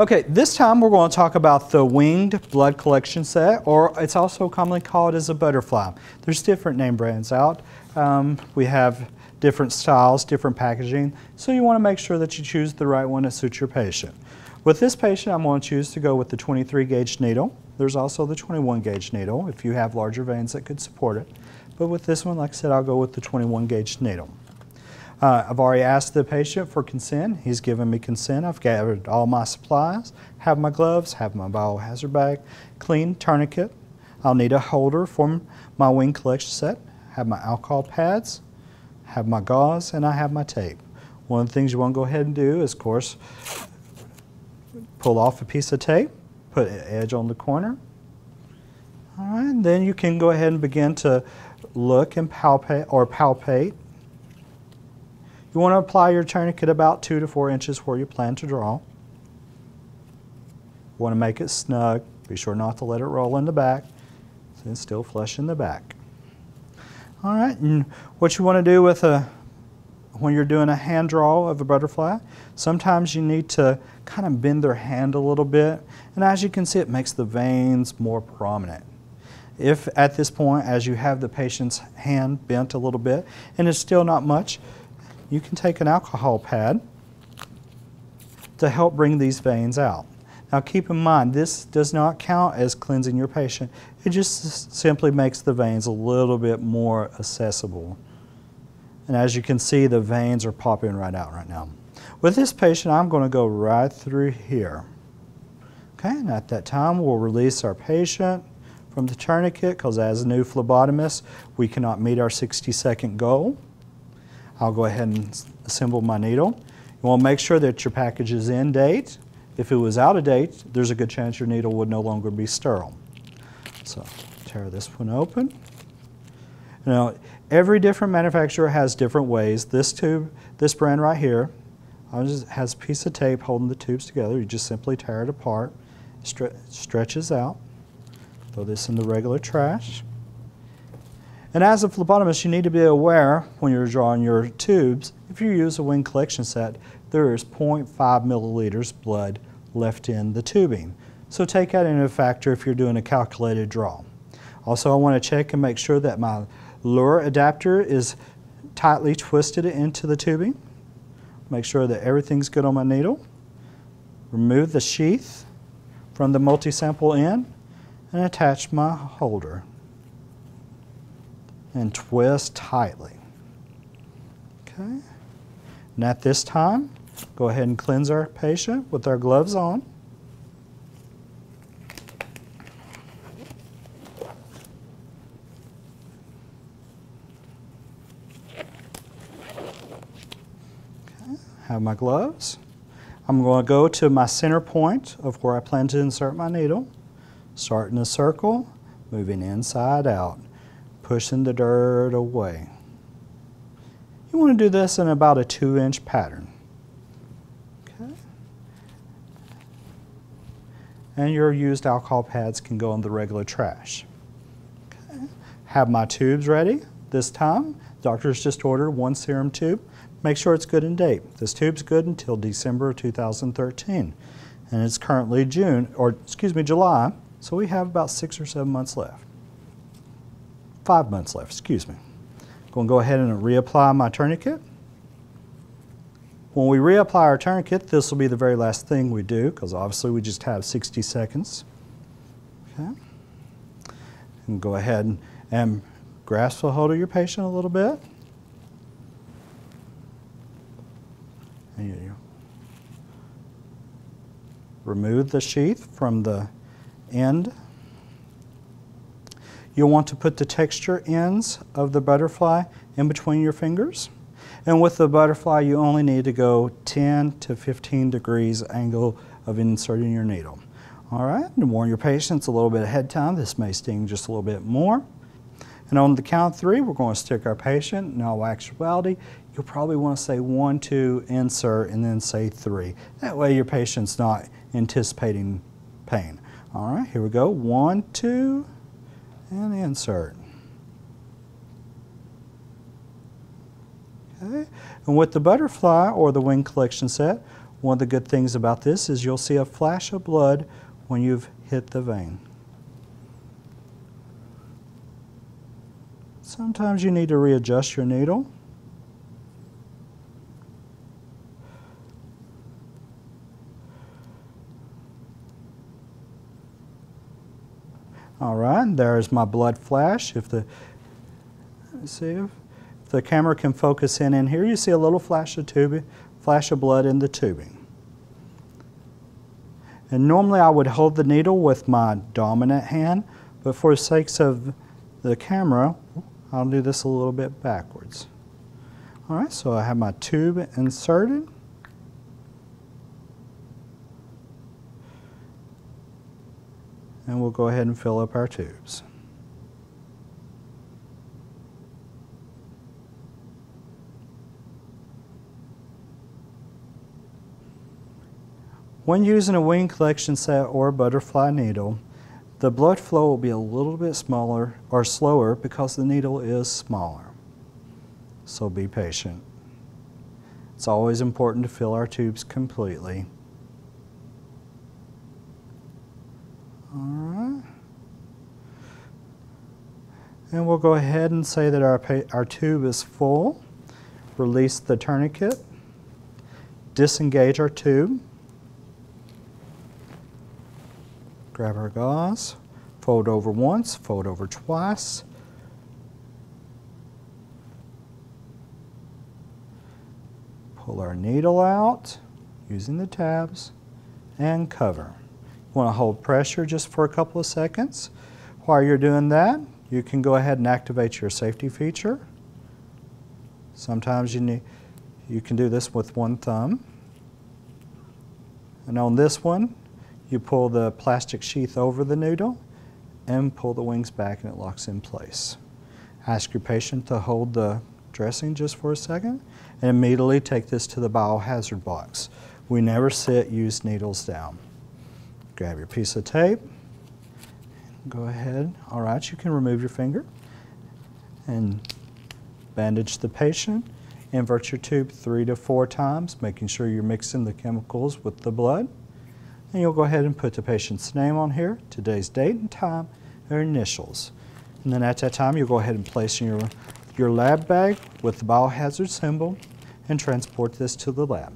Okay, this time we're going to talk about the winged blood collection set, or it's also commonly called as a butterfly. There's different name brands out. Um, we have different styles, different packaging, so you want to make sure that you choose the right one that suits your patient. With this patient, I'm going to choose to go with the 23 gauge needle. There's also the 21 gauge needle if you have larger veins that could support it. But with this one, like I said, I'll go with the 21 gauge needle. Uh, I've already asked the patient for consent. He's given me consent. I've gathered all my supplies, have my gloves, have my biohazard bag, clean tourniquet. I'll need a holder for my wing collection set, have my alcohol pads, have my gauze, and I have my tape. One of the things you want to go ahead and do is, of course, pull off a piece of tape, put an edge on the corner. All right, then you can go ahead and begin to look and palpate or palpate you want to apply your tourniquet about two to four inches where you plan to draw. You want to make it snug. Be sure not to let it roll in the back. It's still flush in the back. All right, and what you want to do with a when you're doing a hand draw of a butterfly, sometimes you need to kind of bend their hand a little bit. And as you can see, it makes the veins more prominent. If at this point, as you have the patient's hand bent a little bit, and it's still not much, you can take an alcohol pad to help bring these veins out. Now keep in mind, this does not count as cleansing your patient. It just simply makes the veins a little bit more accessible. And as you can see, the veins are popping right out right now. With this patient, I'm going to go right through here. Okay, and at that time, we'll release our patient from the tourniquet because as a new phlebotomist, we cannot meet our 60 second goal. I'll go ahead and assemble my needle. You want to make sure that your package is in date. If it was out of date, there's a good chance your needle would no longer be sterile. So tear this one open. Now, every different manufacturer has different ways. This tube, this brand right here, has a piece of tape holding the tubes together. You just simply tear it apart, stre stretches out. Throw this in the regular trash. And as a phlebotomist, you need to be aware when you're drawing your tubes, if you use a wing collection set, there is 0.5 milliliters blood left in the tubing. So take that into factor if you're doing a calculated draw. Also, I want to check and make sure that my Luer adapter is tightly twisted into the tubing. Make sure that everything's good on my needle. Remove the sheath from the multi-sample end and attach my holder and twist tightly. Okay. And at this time, go ahead and cleanse our patient with our gloves on. Okay. Have my gloves. I'm going to go to my center point of where I plan to insert my needle. Start in a circle, moving inside out pushing the dirt away. You want to do this in about a two inch pattern. Okay. And your used alcohol pads can go in the regular trash. Okay. Have my tubes ready. This time, doctors just ordered one serum tube. Make sure it's good in date. This tube's good until December 2013. And it's currently June, or excuse me, July, so we have about six or seven months left five months left, excuse me. I'm Going to go ahead and reapply my tourniquet. When we reapply our tourniquet, this will be the very last thing we do because obviously we just have 60 seconds. Okay. And go ahead and, grasp the hold of your patient a little bit. And you remove the sheath from the end You'll want to put the texture ends of the butterfly in between your fingers. And with the butterfly, you only need to go 10 to 15 degrees angle of inserting your needle. All right, and warn your patients a little bit ahead time. This may sting just a little bit more. And on the count three, we're going to stick our patient. In all actuality, you'll probably want to say one, two, insert, and then say three. That way your patient's not anticipating pain. All right, here we go. One, two, and insert. Okay. And with the butterfly or the wing collection set, One of the good things about this is you'll see a flash of blood when you've hit the vein. Sometimes you need to readjust your needle. Right, there's my blood flash. If the see if the camera can focus in in here, you see a little flash of tubing, flash of blood in the tubing. And normally I would hold the needle with my dominant hand, but for the sakes of the camera, I'll do this a little bit backwards. All right, so I have my tube inserted. And we'll go ahead and fill up our tubes. When using a wing collection set or butterfly needle, the blood flow will be a little bit smaller or slower because the needle is smaller. So be patient. It's always important to fill our tubes completely. All right. And we'll go ahead and say that our, our tube is full. Release the tourniquet. Disengage our tube. Grab our gauze. Fold over once, fold over twice. Pull our needle out using the tabs and cover. Want to hold pressure just for a couple of seconds. While you're doing that, you can go ahead and activate your safety feature. Sometimes you, need, you can do this with one thumb. And on this one, you pull the plastic sheath over the needle and pull the wings back and it locks in place. Ask your patient to hold the dressing just for a second and immediately take this to the biohazard box. We never sit, use needles down. Grab your piece of tape. Go ahead. All right, you can remove your finger and bandage the patient. Invert your tube three to four times, making sure you're mixing the chemicals with the blood. And you'll go ahead and put the patient's name on here, today's date and time, their initials. And then at that time, you'll go ahead and place your, your lab bag with the biohazard symbol and transport this to the lab.